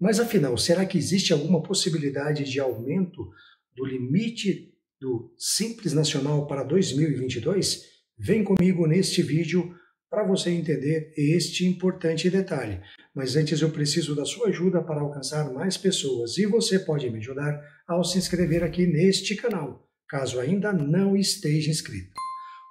Mas afinal, será que existe alguma possibilidade de aumento do limite do Simples Nacional para 2022? Vem comigo neste vídeo para você entender este importante detalhe. Mas antes eu preciso da sua ajuda para alcançar mais pessoas e você pode me ajudar ao se inscrever aqui neste canal, caso ainda não esteja inscrito.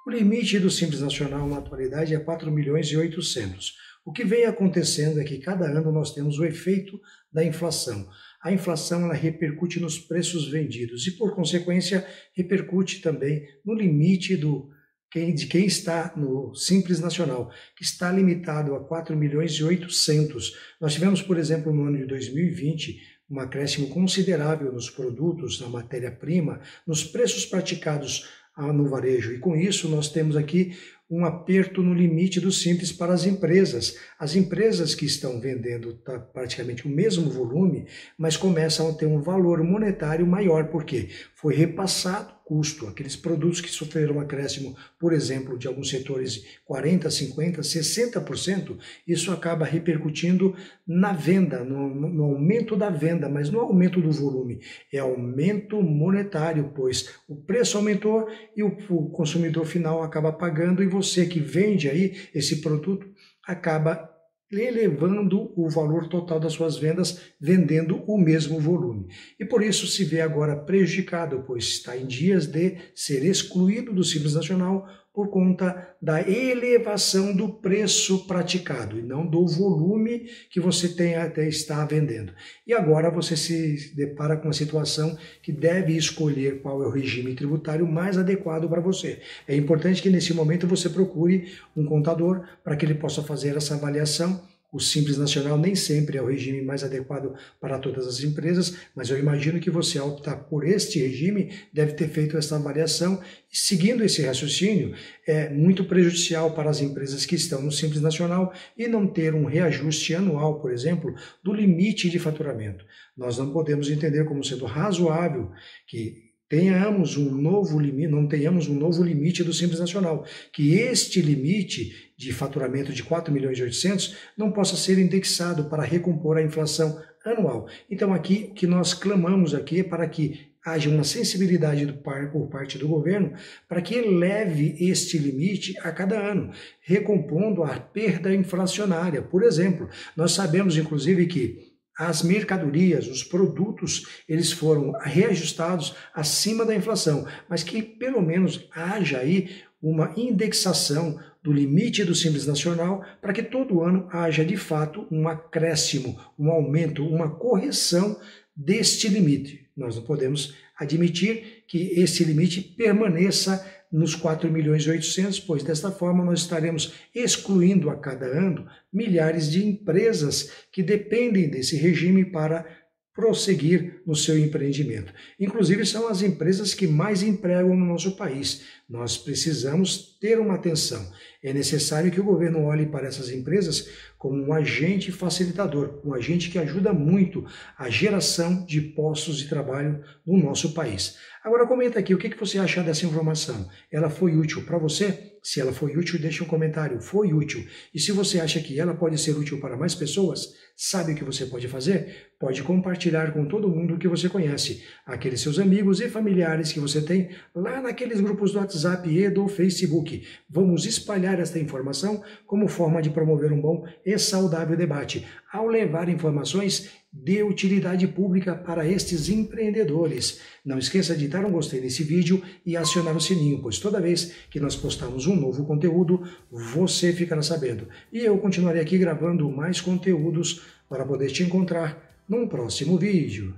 O limite do Simples Nacional na atualidade é 4 milhões e 800. O que vem acontecendo é que cada ano nós temos o efeito da inflação. A inflação ela repercute nos preços vendidos e, por consequência, repercute também no limite do quem, de quem está no Simples Nacional, que está limitado a 4 milhões e 800. Nós tivemos, por exemplo, no ano de 2020, um acréscimo considerável nos produtos, na matéria-prima, nos preços praticados ah, no varejo. E com isso nós temos aqui um aperto no limite do simples para as empresas. As empresas que estão vendendo tá, praticamente o mesmo volume, mas começam a ter um valor monetário maior, porque foi repassado custo, aqueles produtos que sofreram um acréscimo, por exemplo, de alguns setores 40, 50, 60%, isso acaba repercutindo na venda, no, no aumento da venda, mas não aumento do volume, é aumento monetário, pois o preço aumentou e o, o consumidor final acaba pagando e você que vende aí esse produto acaba elevando o valor total das suas vendas, vendendo o mesmo volume. E por isso se vê agora prejudicado, pois está em dias de ser excluído do Simples Nacional por conta da elevação do preço praticado e não do volume que você tem até está vendendo. E agora você se depara com uma situação que deve escolher qual é o regime tributário mais adequado para você. É importante que nesse momento você procure um contador para que ele possa fazer essa avaliação o Simples Nacional nem sempre é o regime mais adequado para todas as empresas, mas eu imagino que você, ao optar por este regime, deve ter feito essa avaliação e, seguindo esse raciocínio, é muito prejudicial para as empresas que estão no Simples Nacional e não ter um reajuste anual, por exemplo, do limite de faturamento. Nós não podemos entender como sendo razoável que tenhamos um novo limite, não tenhamos um novo limite do Simples Nacional, que este limite de faturamento de 4 milhões e 800 não possa ser indexado para recompor a inflação anual. Então aqui o que nós clamamos aqui é para que haja uma sensibilidade par, por parte do governo para que eleve este limite a cada ano, recompondo a perda inflacionária. Por exemplo, nós sabemos inclusive que as mercadorias, os produtos, eles foram reajustados acima da inflação, mas que pelo menos haja aí uma indexação do limite do Simples Nacional para que todo ano haja de fato um acréscimo, um aumento, uma correção deste limite. Nós não podemos admitir que esse limite permaneça nos 4 milhões e 800, pois desta forma nós estaremos excluindo a cada ano milhares de empresas que dependem desse regime para prosseguir no seu empreendimento. Inclusive, são as empresas que mais empregam no nosso país. Nós precisamos ter uma atenção. É necessário que o governo olhe para essas empresas como um agente facilitador, um agente que ajuda muito a geração de postos de trabalho no nosso país. Agora comenta aqui o que você acha dessa informação. Ela foi útil para você? Se ela foi útil, deixe um comentário. Foi útil. E se você acha que ela pode ser útil para mais pessoas, sabe o que você pode fazer? Pode compartilhar com todo mundo que você conhece, aqueles seus amigos e familiares que você tem lá naqueles grupos do WhatsApp e do Facebook. Vamos espalhar esta informação como forma de promover um bom e saudável debate, ao levar informações de utilidade pública para estes empreendedores. Não esqueça de dar um gostei nesse vídeo e acionar o sininho, pois toda vez que nós postarmos um novo conteúdo, você ficará sabendo. E eu continuarei aqui gravando mais conteúdos para poder te encontrar num próximo vídeo.